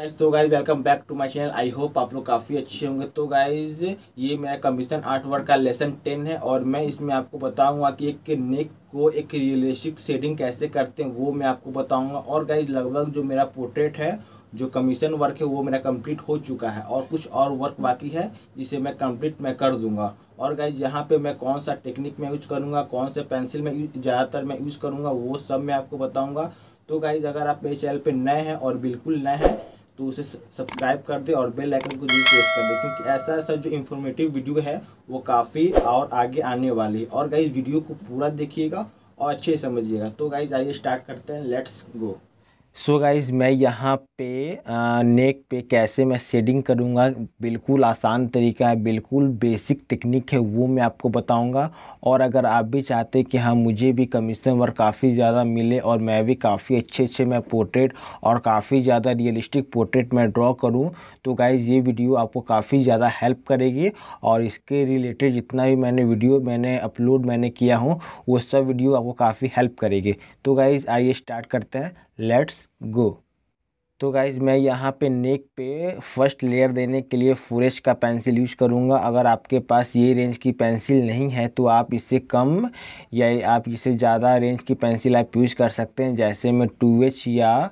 Guys तो guys welcome back to my channel I hope आप लोग काफ़ी अच्छे होंगे। तो गाइज़ ये मेरा कमीशन आर्ट वर्क का लेसन टेन है और मैं इसमें आपको बताऊँगा कि एक नेक को एक रियलिस्टिक शेडिंग कैसे करते हैं, वो मैं आपको बताऊँगा। और गाइज़ लगभग जो मेरा पोर्ट्रेट है, जो कमीशन वर्क है, वो मेरा कंप्लीट हो चुका है और कुछ और वर्क बाकी है, जिसे मैं कंप्लीट मैं कर दूँगा। और गाइज़ यहाँ पे मैं कौन सा टेक्निक में यूज़ करूँगा, कौन से पेंसिल में ज़्यादातर मैं यूज़ करूँगा, वो सब मैं आपको बताऊँगा। तो गाइज़ अगर आप मेरे चैनल पर नए हैं और बिल्कुल नए हैं तो उसे सब्सक्राइब कर दे और बेल आइकन को ज़रूर प्रेस कर दे, क्योंकि ऐसा ऐसा जो इन्फॉर्मेटिव वीडियो है, वो काफ़ी और आगे आने वाली है। और गाइज़ वीडियो को पूरा देखिएगा और अच्छे समझिएगा। तो गाइज़ आइए स्टार्ट करते हैं। Let's go so so guys मैं यहाँ पे आ, नेक पे कैसे मैं शेडिंग करूँगा? बिल्कुल आसान तरीका है बिल्कुल बेसिक टेक्निक है वो मैं आपको बताऊँगा। और अगर आप भी चाहते कि हाँ मुझे भी कमीशन वर्क काफ़ी ज़्यादा मिले और मैं भी काफ़ी अच्छे अच्छे मैं पोर्ट्रेट और काफ़ी ज़्यादा रियलिस्टिक पोर्ट्रेट मैं ड्रॉ करूँ तो गाइज़ ये वीडियो आपको काफ़ी ज़्यादा हेल्प करेगी। और इसके रिलेटेड जितना भी मैंने वीडियो मैंने अपलोड मैंने किया हूँ वो सब वीडियो आपको काफ़ी हेल्प करेगी। तो गाइज़ आइए स्टार्ट करते हैं। Let's go. तो गाइज़ मैं यहाँ पे नेक पे फ़र्स्ट लेयर देने के लिए फुरेश का पेंसिल यूज़ करूँगा। अगर आपके पास ये रेंज की पेंसिल नहीं है तो आप इससे कम या आप इसे ज़्यादा रेंज की पेंसिल आप यूज़ कर सकते हैं, जैसे मैं टू एच या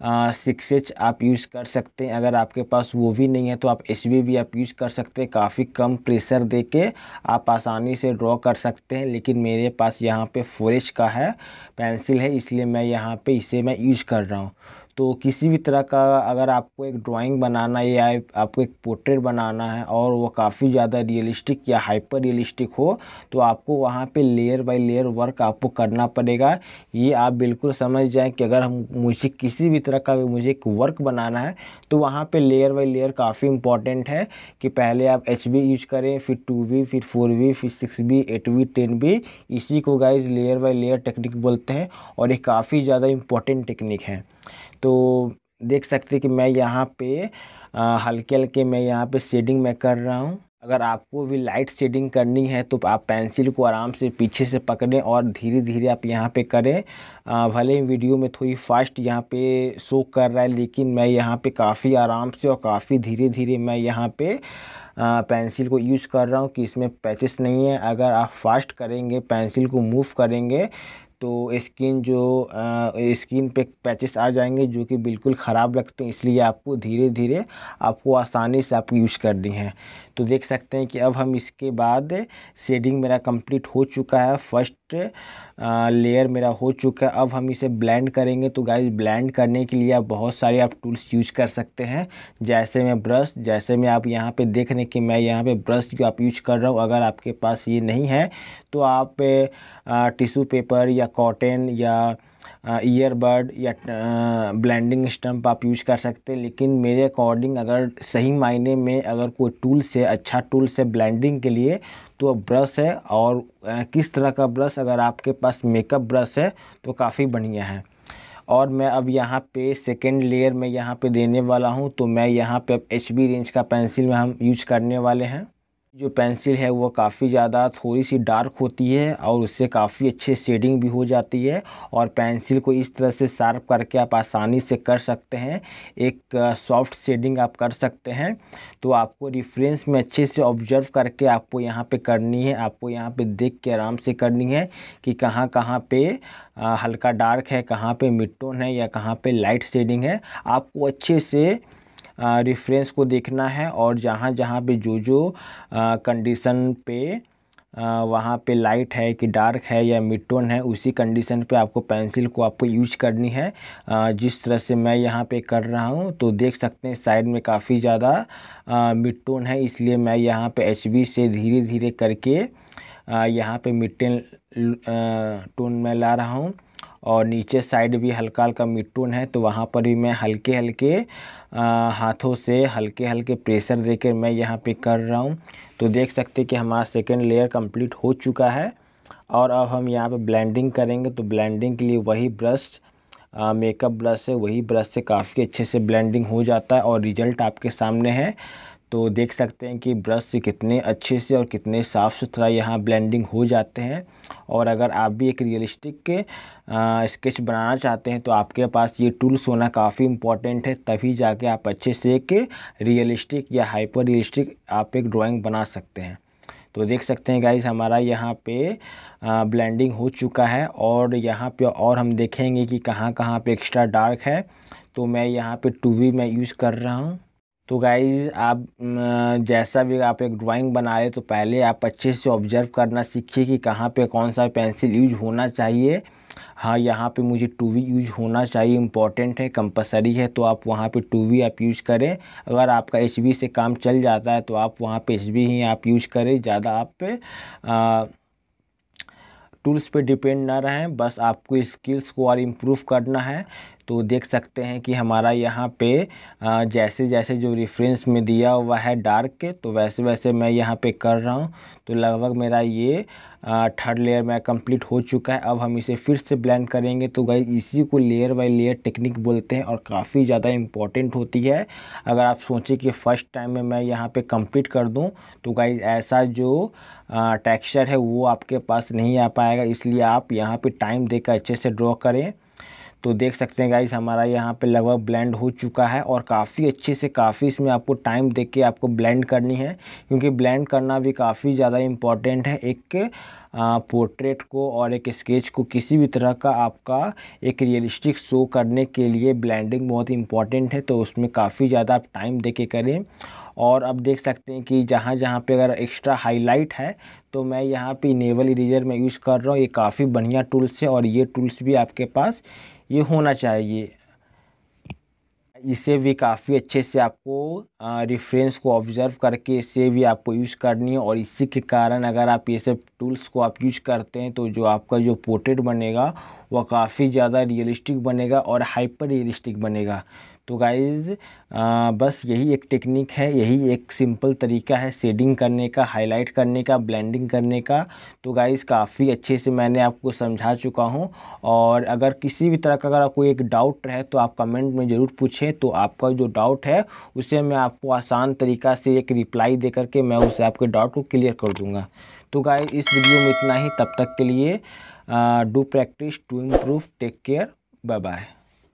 सिक्स एच आप यूज़ कर सकते हैं। अगर आपके पास वो भी नहीं है तो आप एच भी आप यूज़ कर सकते हैं। काफ़ी कम प्रेशर दे के आप आसानी से ड्रॉ कर सकते हैं। लेकिन मेरे पास यहाँ पे फोरेज का है पेंसिल है, इसलिए मैं यहाँ पे इसे मैं यूज़ कर रहा हूँ। तो किसी भी तरह का अगर आपको एक ड्राइंग बनाना है या आपको एक पोर्ट्रेट बनाना है और वो काफ़ी ज़्यादा रियलिस्टिक या हाइपर रियलिस्टिक हो तो आपको वहाँ पे लेयर बाय लेयर वर्क आपको करना पड़ेगा। ये आप बिल्कुल समझ जाएँ कि अगर हम, मुझे किसी भी तरह का मुझे एक वर्क बनाना है तो वहाँ पर लेयर बाई लेयर काफ़ी इंपॉर्टेंट है कि पहले आप HB यूज़ करें, फिर टू फिर फोर फिर six B eight B ten B इसी को guys layer by layer technique बोलते हैं और ये काफ़ी ज़्यादा इंपॉर्टेंट टेक्निक है। तो देख सकते कि मैं यहाँ पे हल्के हल्के मैं यहाँ पे शेडिंग मैं कर रहा हूँ। अगर आपको भी लाइट शेडिंग करनी है तो आप पेंसिल को आराम से पीछे से पकड़ें और धीरे धीरे आप यहाँ पे करें। भले ही वीडियो में थोड़ी फास्ट यहाँ पे शो कर रहा है, लेकिन मैं यहाँ पे काफ़ी आराम से और काफ़ी धीरे धीरे मैं यहाँ पे पेंसिल को यूज़ कर रहा हूँ कि इसमें पैचेस नहीं है। अगर आप फास्ट करेंगे पेंसिल को मूव करेंगे तो स्किन जो स्किन पे पैचेस आ जाएँगे जो कि बिल्कुल ख़राब लगते हैं, इसलिए आपको धीरे धीरे आपको आसानी से आपको यूज़ करनी है। तो देख सकते हैं कि अब हम इसके बाद शेडिंग मेरा कंप्लीट हो चुका है। फ़र्स्ट लेयर मेरा हो चुका है। अब हम इसे ब्लेंड करेंगे। तो गाइस ब्लेंड करने के लिए आप बहुत सारे आप टूल्स यूज़ कर सकते हैं। जैसे मैं ब्रश जैसे मैं आप यहाँ पे देख रहे कि मैं यहाँ पे ब्रश जो आप यूज़ कर रहा हूँ, अगर आपके पास ये नहीं है तो आप टिशू पेपर या कॉटन या ईयरबड या ब्लेंडिंग स्टम्प आप यूज़ कर सकते हैं, लेकिन मेरे अकॉर्डिंग अगर सही मायने में अगर कोई टूल से अच्छा टूल से ब्लेंडिंग के लिए तो ब्रश है और किस तरह का ब्रश अगर आपके पास मेकअप ब्रश है तो काफ़ी बढ़िया है। और मैं अब यहाँ पे सेकेंड लेयर में यहाँ पे देने वाला हूँ तो मैं यहाँ पे अब एच रेंज का पेंसिल में हम यूज़ करने वाले हैं। जो पेंसिल है वो काफ़ी ज़्यादा थोड़ी सी डार्क होती है और उससे काफ़ी अच्छे शेडिंग भी हो जाती है और पेंसिल को इस तरह से शार्प करके आप आसानी से कर सकते हैं। एक सॉफ्ट शेडिंग आप कर सकते हैं। तो आपको रिफरेंस में अच्छे से ऑब्ज़र्व करके आपको यहाँ पे करनी है, आपको यहाँ पे देख के आराम से करनी है कि कहाँ कहाँ पे हल्का डार्क है, कहाँ पे मिड टोन है या कहाँ पे लाइट शेडिंग है। आपको अच्छे से रेफरेंस को देखना है और जहाँ जहाँ पे जो जो कंडीशन पे वहाँ पे लाइट है कि डार्क है या मिड टोन है, उसी कंडीशन पे आपको पेंसिल को आपको यूज़ करनी है। जिस तरह से मैं यहाँ पे कर रहा हूँ तो देख सकते हैं साइड में काफ़ी ज़्यादा मिड टोन है, इसलिए मैं यहाँ पे एचबी से धीरे धीरे करके यहाँ पे मिड टोन में ला रहा हूँ। और नीचे साइड भी हल्का हल्का मिट्टून है तो वहाँ पर भी मैं हल्के हल्के हाथों से हल्के हल्के प्रेशर देकर मैं यहाँ पे कर रहा हूँ। तो देख सकते कि हमारा सेकेंड लेयर कंप्लीट हो चुका है और अब हम यहाँ पे ब्लेंडिंग करेंगे तो ब्लेंडिंग के लिए वही ब्रश मेकअप ब्रश है, वही ब्रश से काफ़ी अच्छे से ब्लेंडिंग हो जाता है और रिज़ल्ट आपके सामने है। तो देख सकते हैं कि ब्रश से कितने अच्छे से और कितने साफ़ सुथरा यहाँ ब्लेंडिंग हो जाते हैं। और अगर आप भी एक रियलिस्टिक स्केच बनाना चाहते हैं तो आपके पास ये टूल्स होना काफ़ी इंपॉर्टेंट है, तभी जाके आप अच्छे से एक रियलिस्टिक या हाइपर रियलिस्टिक आप एक ड्राइंग बना सकते हैं। तो देख सकते हैं गाइज़ हमारा यहाँ पे ब्लेंडिंग हो चुका है और यहाँ पे और हम देखेंगे कि कहाँ कहाँ पे एक्स्ट्रा डार्क है। तो मैं यहाँ पे टू में यूज़ कर रहा हूँ। तो गाइज़ आप जैसा भी आप एक ड्राइंग बनाए तो पहले आप अच्छे से ऑब्ज़र्व करना सीखिए कि कहाँ पे कौन सा पेंसिल यूज़ होना चाहिए। हाँ यहाँ पे मुझे टू वी यूज़ होना चाहिए इंपॉर्टेंट है कंपलसरी है तो आप वहाँ पे टू वी आप यूज़ करें। अगर आपका एचबी से काम चल जाता है तो आप वहाँ पे एच ही आप यूज़ करें ज़्यादा आप पे आ, टूल्स पे डिपेंड ना रहें बस आपको स्किल्स को और इम्प्रूव करना है। तो देख सकते हैं कि हमारा यहाँ पे जैसे जैसे जो रेफरेंस में दिया हुआ है डार्क के तो वैसे वैसे मैं यहाँ पे कर रहा हूँ। तो लगभग मेरा ये थर्ड लेयर में कंप्लीट हो चुका है। अब हम इसे फिर से ब्लेंड करेंगे। तो गई इसी को लेयर बाय लेयर टेक्निक बोलते हैं और काफ़ी ज़्यादा इंपॉर्टेंट होती है। अगर आप सोचें कि फ़र्स्ट टाइम में मैं यहाँ पे कंप्लीट कर दूँ तो गाइज़ ऐसा जो टेक्सचर है वो आपके पास नहीं आ पाएगा। इसलिए आप यहाँ पे टाइम देकर अच्छे से ड्रॉ करें। तो देख सकते हैं गाइस हमारा यहाँ पे लगभग ब्लेंड हो चुका है और काफ़ी अच्छे से, काफ़ी इसमें आपको टाइम देख के आपको ब्लेंड करनी है, क्योंकि ब्लेंड करना भी काफ़ी ज़्यादा इंपॉर्टेंट है एक पोर्ट्रेट को और एक स्केच को किसी भी तरह का आपका एक रियलिस्टिक शो करने के लिए ब्लेंडिंग बहुत इंपॉर्टेंट है तो उसमें काफ़ी ज़्यादा आप टाइम दे के करें। और अब देख सकते हैं कि जहाँ जहाँ पे अगर एक्स्ट्रा हाईलाइट है तो मैं यहाँ पे नेवल इरेजर में यूज़ कर रहा हूँ। ये काफ़ी बढ़िया टूल्स है और ये टूल्स भी आपके पास, ये होना चाहिए। इसे भी काफ़ी अच्छे से आपको रेफरेंस को ऑब्ज़र्व करके इसे भी आपको यूज़ करनी है। और इसी के कारण अगर आप ये सब टूल्स को आप यूज़ करते हैं तो जो आपका जो पोर्ट्रेट बनेगा, वह काफ़ी ज़्यादा रियलिस्टिक बनेगा और हाइपर रियलिस्टिक बनेगा। तो गाइज़ बस यही एक टेक्निक है, यही एक सिंपल तरीका है शेडिंग करने का हाईलाइट करने का ब्लेंडिंग करने का। तो गाइज़ काफ़ी अच्छे से मैंने आपको समझा चुका हूँ। और अगर किसी भी तरह का अगर कोई एक डाउट रहे तो आप कमेंट में ज़रूर पूछें। तो आपका जो डाउट है, उसे मैं आपको आसान तरीका से एक रिप्लाई दे करके मैं उसे आपके डाउट को क्लियर कर दूँगा। तो गाइज़ इस वीडियो में इतना ही। तब तक के लिए do practice to improve take care bye bye